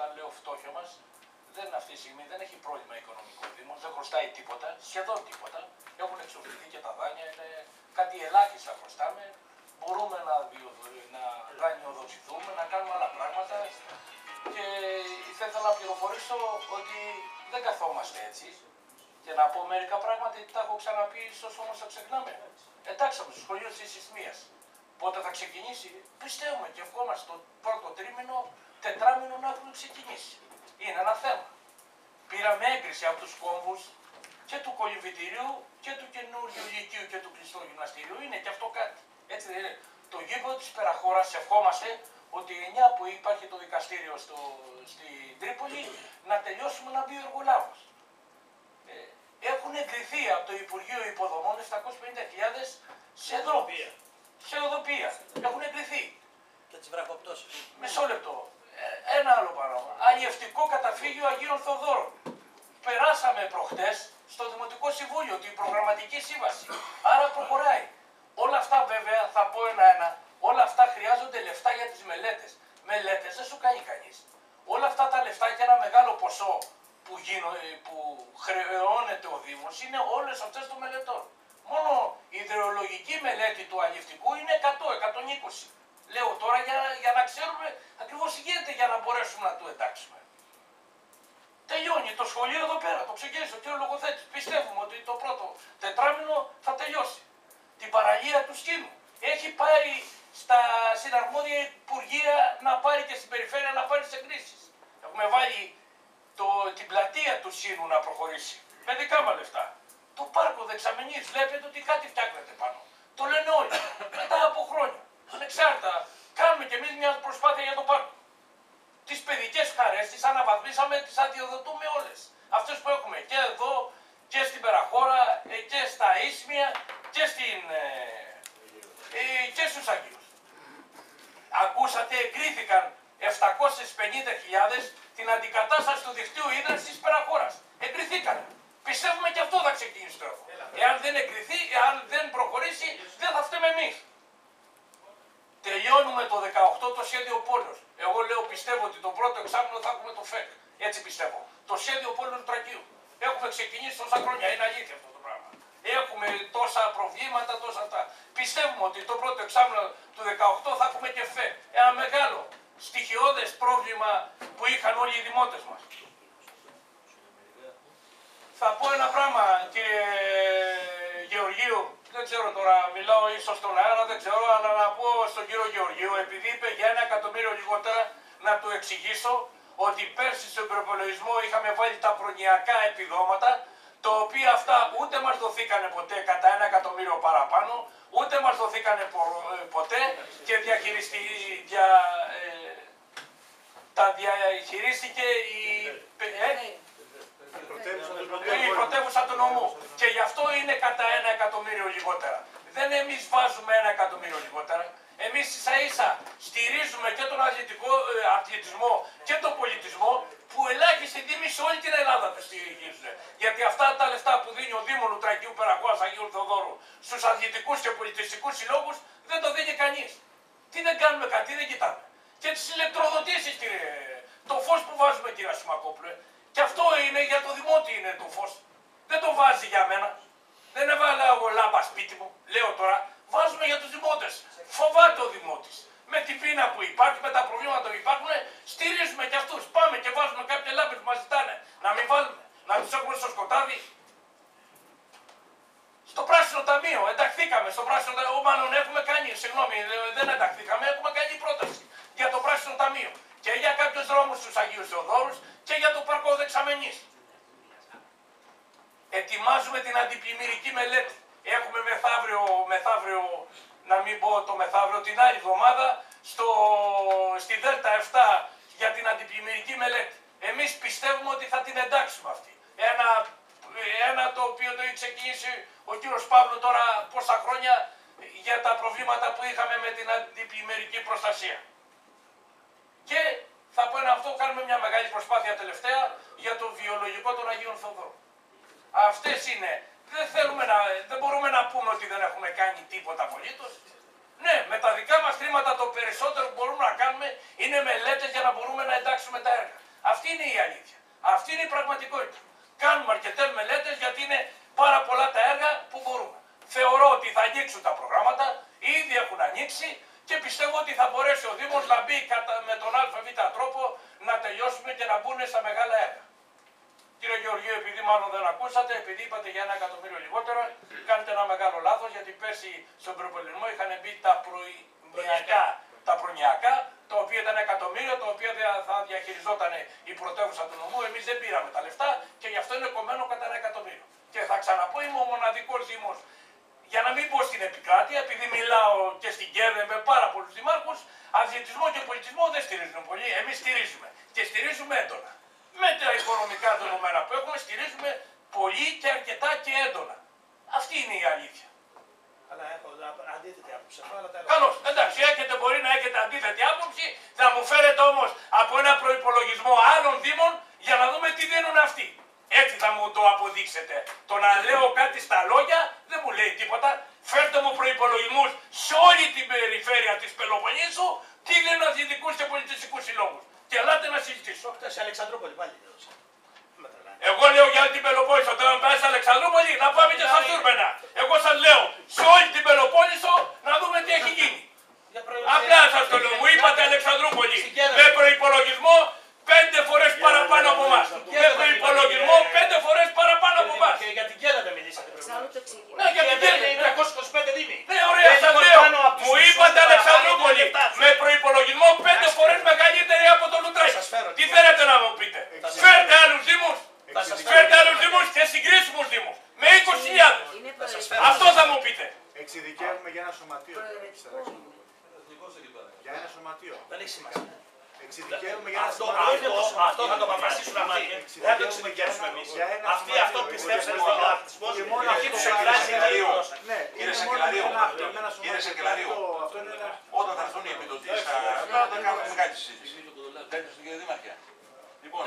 Όταν λέω φτώχεια μας, δεν αυτή τη στιγμή δεν έχει πρόβλημα οικονομικό Δήμος, δεν χρωστάει τίποτα, σχεδόν τίποτα. Έχουν εξοφληθεί και τα δάνεια, είναι κάτι ελάχιστα χρωστάμε. Μπορούμε να, να δανειοδοτηθούμε, να κάνουμε άλλα πράγματα. Και θα ήθελα να πληροφορήσω ότι δεν καθόμαστε έτσι. Και να πω μερικά πράγματα, γιατί τα έχω ξαναπεί, ίσω όμως τα ξεχνάμε. Εντάξει, από το σχολείο της Ισθμία. Πότε θα ξεκινήσει, πιστεύουμε και ευχόμαστε το πρώτο τρίμηνο, τετράμινο να έχουν ξεκινήσει. Είναι ένα θέμα. Πήραμε έγκριση από τους κόμβους και του κολυβητηρίου και του καινούριου λυκείου και του κλειστού γυμναστηρίου. Είναι και αυτό κάτι. Έτσι δεν είναι. Το γήπεδο της Περαχώρα ευχόμαστε ότι 9 που υπάρχει το δικαστήριο στο, στην Τρίπολη να τελειώσουμε να μπει ο εργολάβος. Ε, έχουν εγκριθεί από το Υπουργείο Υποδομών 750.000 σε δρόμια. Σε οδοπία. Έχουν εγκριθεί. Και τις βραχοπτώσεις. Μισό λεπτό. Ε, ένα άλλο παράδειγμα. Αλλιευτικό καταφύγιο Αγίων Θοδόρων. Περάσαμε προχτές στο Δημοτικό Συμβούλιο την προγραμματική σύμβαση. Άρα προχωράει. Μελέτη του αλληλευτικού είναι 100, 120. Λέω τώρα για, για να ξέρουμε ακριβώς τι γίνεται για να μπορέσουμε να το εντάξουμε. Τελειώνει το σχολείο εδώ πέρα, το ξεκίνησε ο κ. Λογοθέτης. Πιστεύουμε ότι το πρώτο τετράμινο θα τελειώσει. Την παραλία του Σκήνου. Έχει πάει στα συναρμόδια υπουργεία να πάρει και στην περιφέρεια να πάρει τις εγκρίσεις. Έχουμε βάλει το, την πλατεία του Σύνου να προχωρήσει. Με δικά μας λεφτά. Το πάρκο δεξαμενής βλέπετε ότι κάτι φτιάχνεται πάνω. Το λένε όλοι. Μετά από χρόνια. Ανεξάρτητα. Κάνουμε κι εμείς μια προσπάθεια για το πάρκο. Τις παιδικές χαρές τις αναβαθμίσαμε, τις αδειοδοτούμε όλες. Αυτές που έχουμε και εδώ και στην Περαχώρα ε, και στα Ίσμια και, στην, ε, ε και στους Αγίους. Ακούσατε, εγκρίθηκαν 750.000 την αντικατάσταση του δικτύου ύδρας της Περαχώρας. Εγκριθήκαν. Πιστεύουμε και αυτό θα ξεκινήσει το έργο. Εάν δεν εγκριθεί, εάν δεν προχωρήσει, δεν θα φταίμε εμείς. Τελειώνουμε το 18 το σχέδιο πόλεως. Εγώ λέω πιστεύω ότι το πρώτο εξάμεινο θα έχουμε το ΦΕΚ. Έτσι πιστεύω. Το σχέδιο πόλεως του Τρακίου. Έχουμε ξεκινήσει τόσα χρόνια. Είναι αλήθεια αυτό το πράγμα. Έχουμε τόσα προβλήματα, τόσα αυτά. Πιστεύουμε ότι το πρώτο εξάμεινο του 18 θα έχουμε και ΦΕΚ. Ένα μεγάλο στοιχειώδες πρόβλημα που είχαν όλοι οι δημότες μας. Θα πω ένα πράγμα κύριε Γεωργίου, δεν ξέρω τώρα, μιλάω ίσως στον αέρα, δεν ξέρω, αλλά να πω στον κύριο Γεωργίου, επειδή είπε για ένα εκατομμύριο λιγότερα, να του εξηγήσω ότι πέρσι στον προπολογισμό είχαμε βάλει τα προνοιακά επιδόματα, τα οποία αυτά ούτε μας δοθήκανε ποτέ κατά ένα εκατομμύριο παραπάνω, ούτε μας δοθήκανε ποτέ και διαχειριστή, δια, ε, τα διαχειρίστηκε η, ε, η πρωτεύουσα του νομού. Και γι' αυτό είναι κατά ένα εκατομμύριο λιγότερα. Δεν εμείς βάζουμε ένα εκατομμύριο λιγότερα. Εμείς ίσα ίσα στηρίζουμε και τον αθλητικό, ε, αθλητισμό και τον πολιτισμό που ελάχιστη τιμή σε όλη την Ελλάδα τα στηρίζουν. Γιατί αυτά τα λεφτά που δίνει ο Δήμος Λουτρακίου Περαγώας Αγίου Θοδόρου στους αθλητικούς και πολιτιστικούς συλλόγους δεν το δίνει κανείς. Τι δεν κάνουμε κάτι, δεν κοιτάμε. Και τις ηλεκτροδοτήσεις κύριε, το φως που βάζουμε κύριε Σιμακόπουλε. Και αυτό είναι για το δημότη είναι το φως. Δεν το βάζει για μένα. Δεν έβαλα εγώ λάμπα σπίτι μου. Λέω τώρα, βάζουμε για τους δημότες. Φοβάται ο δημότης. Με την πείνα που υπάρχει, με τα προβλήματα που υπάρχουν, στηρίζουμε και αυτούς. Πάμε και βάζουμε κάποια λάμπες που μας ζητάνε. Να μην βάλουμε. Να τους έχουμε στο σκοτάδι. Στο πράσινο ταμείο, ενταχθήκαμε στο πράσινο ταμείο. Μάλλον έχουμε κάνει, συγγνώμη, δεν ενταχθήκαμε, έχουμε κάνει πρόταση για το πράσινο ταμείο. Και για κάποιους δρόμους στους Αγίους Θεοδόρους και για το παρκό δεξαμενή. Ετοιμάζουμε την αντιπλημμυρική μελέτη. Έχουμε μεθαύριο, μεθαύριο, να μην πω το μεθαύριο, την άλλη εβδομάδα στο, στη Δέλτα 7 για την αντιπλημμυρική μελέτη. Εμείς πιστεύουμε ότι θα την εντάξουμε αυτή. Ένα, ένα το οποίο το έχει ξεκινήσει ο κύριος Παύλο τώρα πόσα χρόνια για τα προβλήματα που είχαμε με την αντιπλημμυρική προστασία. Και θα πω ένα αυτό, κάνουμε μια μεγάλη προσπάθεια τελευταία για το βιολογικό των Αγίων Θοδόρων. Αυτές είναι. Δεν, θέλουμε να, δεν μπορούμε να πούμε ότι δεν έχουμε κάνει τίποτα απολύτως. Ναι, με τα δικά μας χρήματα το περισσότερο που μπορούμε να κάνουμε είναι μελέτες για να μπορούμε να εντάξουμε τα έργα. είναι η αλήθεια. Αυτή είναι η πραγματικότητα. Κάνουμε αρκετές μελέτες γιατί είναι πάρα πολλά τα έργα που μπορούμε. Θεωρώ ότι θα ανοίξουν τα προγράμματα, ήδη έχουν ανοίξει και πιστεύω ότι θα μπορέσει ο Δήμος να μπει κατά- με τον ΑΒ τρόπο να τελειώσουμε και να μπουν στα μεγάλα έργα. Κύριε Γεωργίου, επειδή μάλλον δεν ακούσατε, επειδή είπατε για ένα εκατομμύριο λιγότερο, κάνετε ένα μεγάλο λάθος γιατί πέρσι στον προπολογισμό είχαν μπει τα προημιακά, τα προημιακά, τα οποία ήταν εκατομμύριο, τα οποία δεν θα διαχειριζόταν η πρωτεύουσα του νομού. Εμείς δεν πήραμε τα λεφτά και γι' αυτό είναι κομμένο κατά ένα εκατομμύριο. Και θα ξαναπώ, είμαι ο μοναδικός Δήμος για να μην πω στην επικράτεια, επειδή μιλάω και στην ΚΕΔΕ με πάρα πολλούς δημάρχους, αθλητισμό και πολιτισμό δεν στηρίζουν πολύ. Εμείς στηρίζουμε και στηρίζουμε έντονα. Με τα οικονομικά δεδομένα που έχουμε, στηρίζουμε πολύ και αρκετά και έντονα. Αυτή είναι η αλήθεια. Αλλά έχω αντίθετη άποψη. αυτό, Αλλά τα Καλώς. Εντάξει, έχετε, μπορεί να έχετε αντίθετη άποψη, θα μου φέρετε όμως από ένα προπολογισμό άλλων Δήμων για να δούμε τι δίνουν αυτοί. Έτσι θα μου το αποδείξετε. Το να λέω κάτι στα λόγια δεν μου λέει τίποτα. Φέρτε μου προπολογισμού σε όλη την περιφέρεια της Πελοποννήσου, τι δίνουν αθλητικού και πολιτιστικούς συλλόγους. Και ελάτε να συζητήσω. Χθες σε Αλεξανδρούπολη πάλι έδωσα. Με τρελάνε. Εγώ λέω για την Πελοπόννησο, τώρα να πάει στην Αλεξανδρούπολη, να πάμε και στα Τούρμενα. Εγώ σας λέω σε όλη την Πελοπόννησο να δούμε τι έχει γίνει. Για προϊόν- Απλά σας το λέω, μου είπατε Αλεξανδρούπολη. Στην Κέδα. Με προπολογισμό πέντε φορές παραπάνω από εμάς. Με προπολογισμό πέντε φορές παραπάνω από εμάς. Και για την Κέδα δεν μιλήσατε Εξάλλου προηγουμένως. το εξήγημα. Ναι, για την Κέδα Κέδα. είναι 325 δήμοι. Ναι, ωραία, Δεν σα είναι λέω. πάνω από τους Μου μισούς είπατε παραπάνω, Αλεξανδρούπολη. είναι λεφτά. Με προπολογισμό πέντε φορέ μεγαλύτερη από το Λουτράκι. σας φέρω. Τι θέλετε να μου πείτε. Θα σας Φέρτε άλλου Δήμου. Θα σας φέρω. Φέρτε άλλου Δήμου και συγκρίσιμου Δήμου. Με 20.000. Είναι Θα σας προαιρετικό. Αυτό θα μου πείτε. Εξειδικεύουμε για ένα σωματείο. Προαιρετικό είναι. Για ένα σωματείο. Δεν έχει σημασία. Εξειδικεύουμε για ένα Αυτό, σωματείο. αυτό, αυτό θα το αποφασίσουν αυτοί. Δεν θα το εξειδικεύσουμε εμείς. Για ένα Αυτοί σωματείο. αυτό πιστέψαν στον αθλητισμό. Και μόνο Εκεί αυτό του θα εκφράζει είναι. η Ναι, Κύριε είναι μόνο Σακελαρίου, ένα αυτό. με ένα κύριε σωματείο. Σακελαρίου. Αυτό- Αυτό είναι ένα... Όταν θα έρθουν οι επιδοτήσεις, θα θα κάνουμε μεγάλη συζήτηση. Δεν είναι στον κύριο Δήμαρχε. Λοιπόν,